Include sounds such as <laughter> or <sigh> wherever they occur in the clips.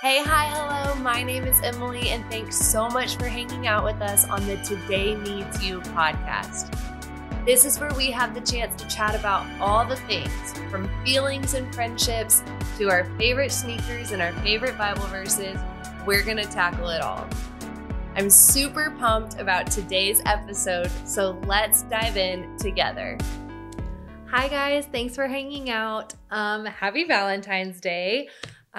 Hey, hi, hello. My name is Emily, and thanks so much for hanging out with us on the Today Needs You podcast. This is where we have the chance to chat about all the things from feelings and friendships to our favorite sneakers and our favorite Bible verses. We're going to tackle it all. I'm super pumped about today's episode, so let's dive in together. Hi, guys. Thanks for hanging out. Um, happy Valentine's Day.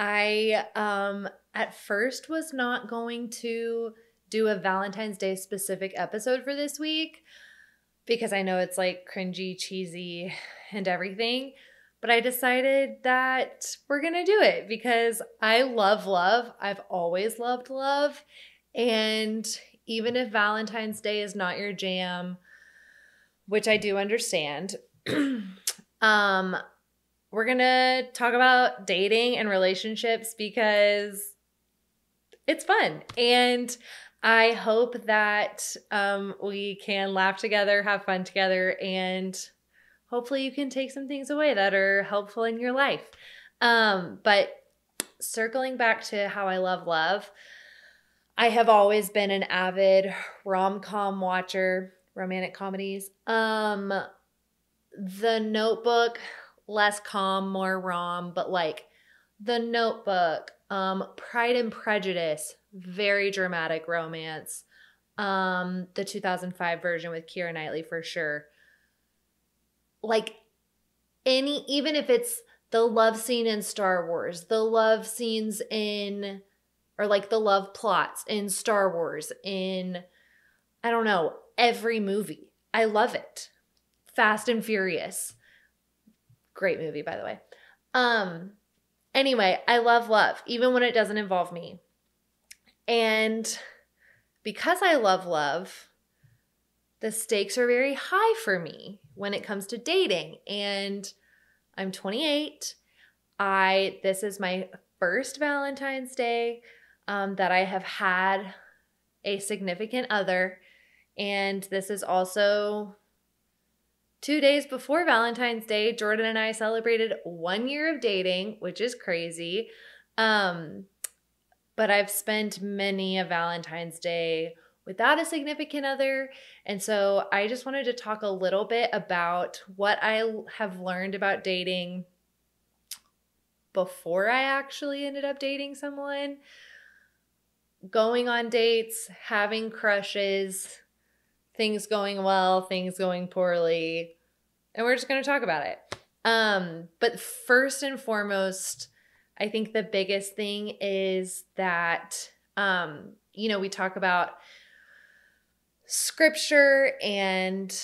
I um at first was not going to do a Valentine's Day specific episode for this week because I know it's like cringy, cheesy, and everything. But I decided that we're to do it because I love love. I've always loved love. And even if Valentine's Day is not your jam, which I do understand, <clears throat> um, we're going to talk about dating and relationships because it's fun. And I hope that um, we can laugh together, have fun together, and hopefully you can take some things away that are helpful in your life. Um, but circling back to how I love love, I have always been an avid rom com watcher, romantic comedies. Um, the Notebook, less calm, more rom, but like The Notebook, um, Pride and Prejudice, very dramatic romance. Um, the 2005 version with Keira Knightley for sure. Like any, even if it's the love scene in Star Wars, the love scenes in, or like the love plots in Star Wars, in, I don't know, every movie. I love it. Fast and Furious. Great movie, by the way. Um, anyway, I love love, even when it doesn't involve me. And because I love love, the stakes are very high for me when it comes to dating. And I'm 28. I this is my first Valentine's Day um, that I have had a significant other, and this is also Two days before Valentine's Day, Jordan and I celebrated one year of dating, which is crazy. Um, but I've spent many a Valentine's Day without a significant other. And so I just wanted to talk a little bit about what I have learned about dating before I actually ended up dating someone, going on dates, having crushes, things going well, things going poorly, and we're just going to talk about it. Um, but first and foremost, I think the biggest thing is that um, you know, we talk about scripture and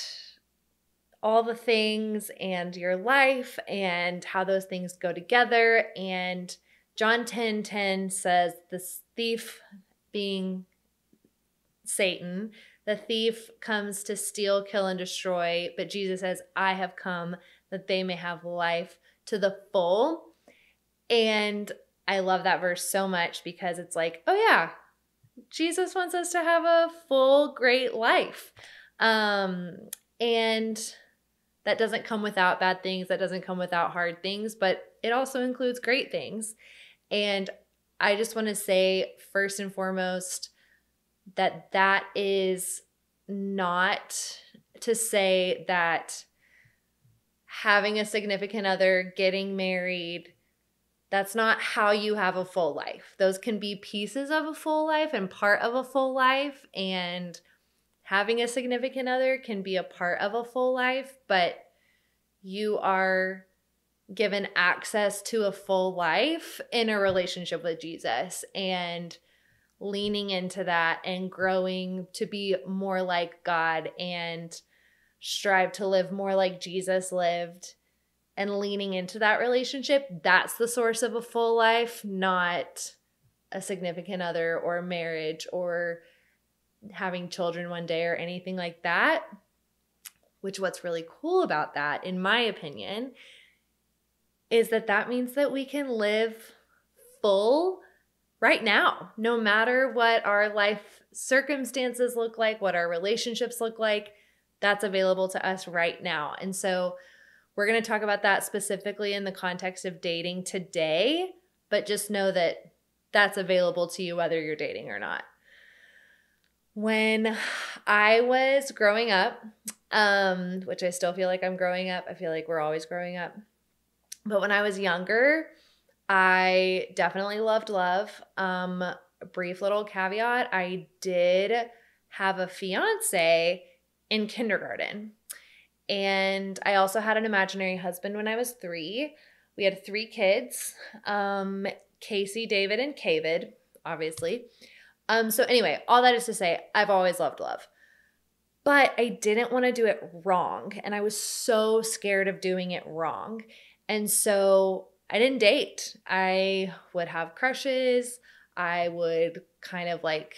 all the things and your life and how those things go together and John 10 10 says the thief being Satan the thief comes to steal, kill, and destroy, but Jesus says, I have come that they may have life to the full. And I love that verse so much because it's like, oh, yeah, Jesus wants us to have a full, great life. Um, and that doesn't come without bad things, that doesn't come without hard things, but it also includes great things. And I just want to say, first and foremost, that that is not to say that having a significant other, getting married, that's not how you have a full life. Those can be pieces of a full life and part of a full life. And having a significant other can be a part of a full life, but you are given access to a full life in a relationship with Jesus. And leaning into that and growing to be more like God and strive to live more like Jesus lived and leaning into that relationship, that's the source of a full life, not a significant other or marriage or having children one day or anything like that. Which, what's really cool about that, in my opinion, is that that means that we can live full right now, no matter what our life circumstances look like, what our relationships look like, that's available to us right now. And so we're going to talk about that specifically in the context of dating today, but just know that that's available to you whether you're dating or not. When I was growing up, um, which I still feel like I'm growing up, I feel like we're always growing up. But when I was younger, I definitely loved love. Um, brief little caveat I did have a fiance in kindergarten. And I also had an imaginary husband when I was three. We had three kids um, Casey, David, and Cavid, obviously. Um, so, anyway, all that is to say, I've always loved love. But I didn't want to do it wrong. And I was so scared of doing it wrong. And so I didn't date. I would have crushes. I would kind of like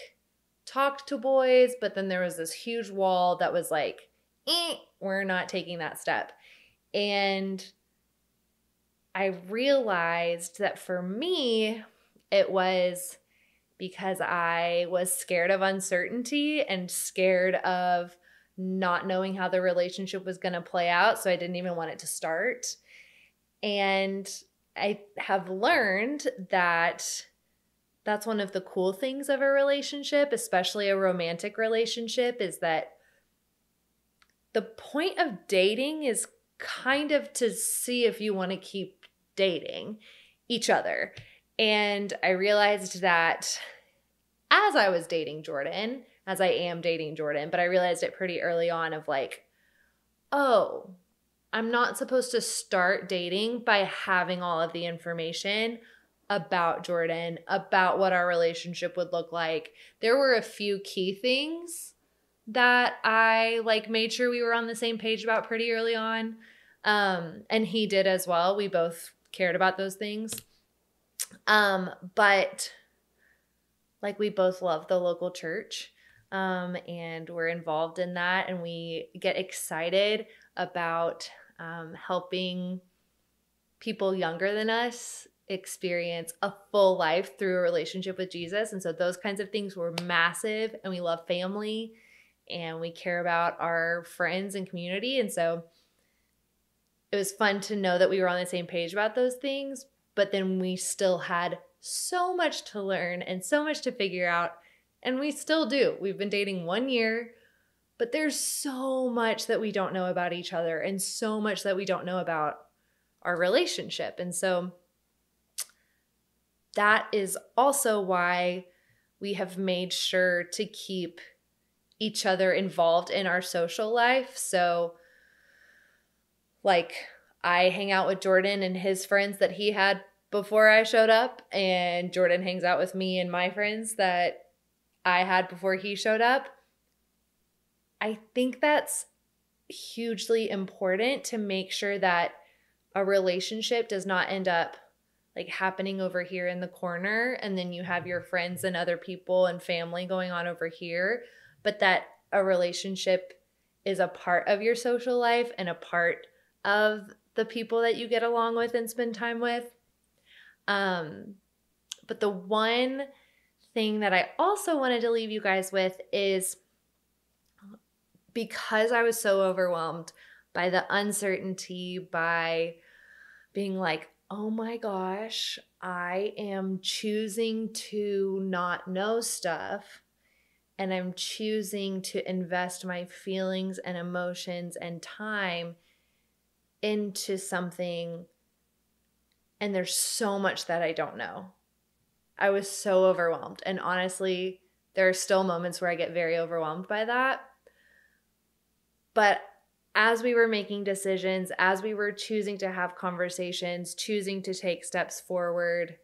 talk to boys, but then there was this huge wall that was like, eh, we're not taking that step. And I realized that for me, it was because I was scared of uncertainty and scared of not knowing how the relationship was going to play out. So I didn't even want it to start. And I have learned that that's one of the cool things of a relationship, especially a romantic relationship, is that the point of dating is kind of to see if you want to keep dating each other. And I realized that as I was dating Jordan, as I am dating Jordan, but I realized it pretty early on of like, oh, I'm not supposed to start dating by having all of the information about Jordan, about what our relationship would look like. There were a few key things that I like made sure we were on the same page about pretty early on. Um, and he did as well. We both cared about those things. Um, but like we both love the local church. Um, and we're involved in that and we get excited about um, helping people younger than us experience a full life through a relationship with Jesus. And so those kinds of things were massive. And we love family and we care about our friends and community. And so it was fun to know that we were on the same page about those things. But then we still had so much to learn and so much to figure out. And we still do. We've been dating one year, but there's so much that we don't know about each other and so much that we don't know about our relationship. And so that is also why we have made sure to keep each other involved in our social life. So, like, I hang out with Jordan and his friends that he had before I showed up, and Jordan hangs out with me and my friends that I had before he showed up. I think that's hugely important to make sure that a relationship does not end up like happening over here in the corner and then you have your friends and other people and family going on over here but that a relationship is a part of your social life and a part of the people that you get along with and spend time with. Um but the one thing that I also wanted to leave you guys with is because I was so overwhelmed by the uncertainty by being like oh my gosh, I am choosing to not know stuff and I'm choosing to invest my feelings and emotions and time into something. And there's so much that I don't know. I was so overwhelmed. And honestly, there are still moments where I get very overwhelmed by that. But as we were making decisions, as we were choosing to have conversations, choosing to take steps forward,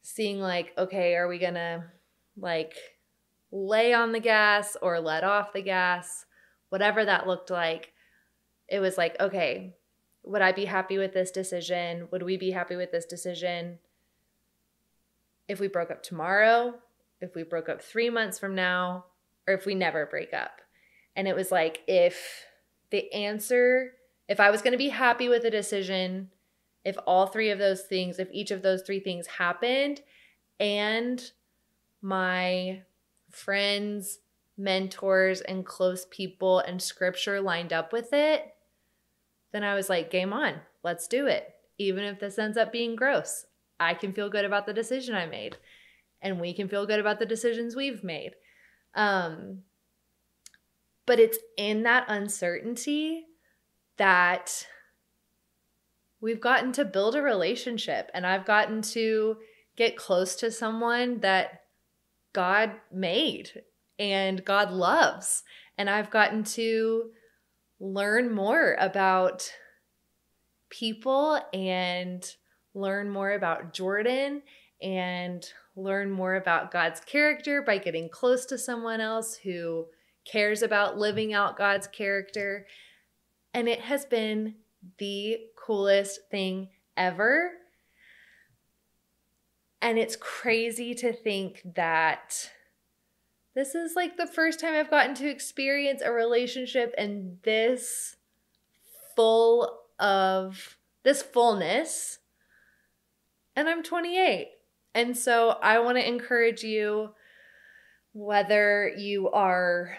seeing like, okay, are we going to like lay on the gas or let off the gas, whatever that looked like, it was like, okay, would I be happy with this decision? Would we be happy with this decision? If we broke up tomorrow, if we broke up three months from now, or if we never break up. And it was like, if the answer, if I was going to be happy with a decision, if all three of those things, if each of those three things happened, and my friends, mentors, and close people and scripture lined up with it, then I was like, game on, let's do it. Even if this ends up being gross, I can feel good about the decision I made. and we can feel good about the decisions we've made. Um, but it's in that uncertainty that we've gotten to build a relationship and I've gotten to get close to someone that God made and God loves. And I've gotten to learn more about people and learn more about Jordan and learn more about God's character by getting close to someone else who cares about living out God's character. And it has been the coolest thing ever. And it's crazy to think that this is like the first time I've gotten to experience a relationship and this full of this fullness. And I'm 28. And so I want to encourage you, whether you are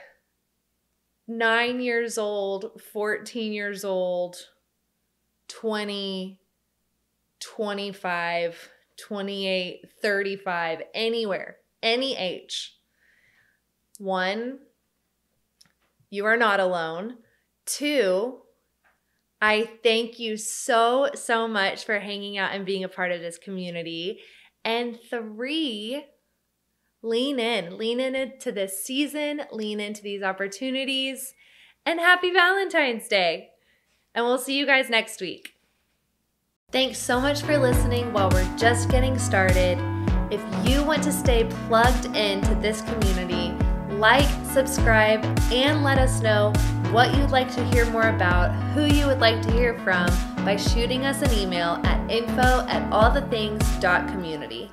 nine years old, 14 years old, 20, 25, 28, 35, anywhere, any age. One, you are not alone. Two, I thank you so, so much for hanging out and being a part of this community. And three, lean in, lean into this season, lean into these opportunities, and happy Valentine's Day. And we'll see you guys next week. Thanks so much for listening while we're just getting started. If you want to stay plugged into this community, like, subscribe, and let us know what you'd like to hear more about, who you would like to hear from by shooting us an email at info at allthethings.community.